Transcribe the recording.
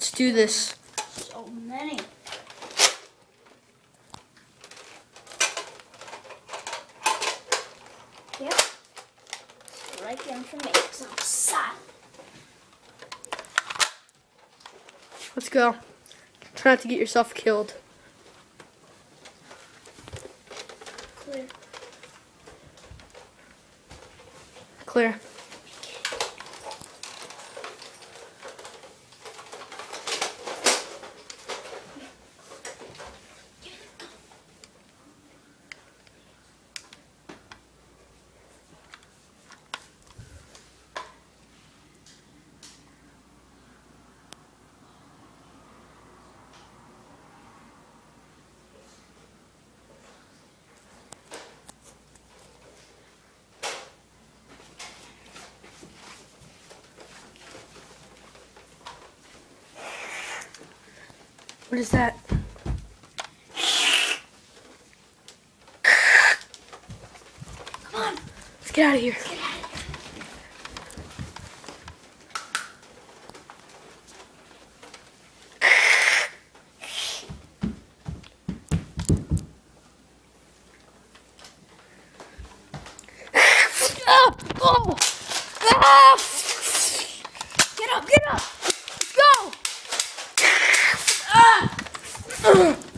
Let's do this. So many. Yep. Right for me. Let's go. Try not to get yourself killed. Clear. Clear. What is that? Come on. Let's get out of here. Ah! Oh! Ah! Ugh!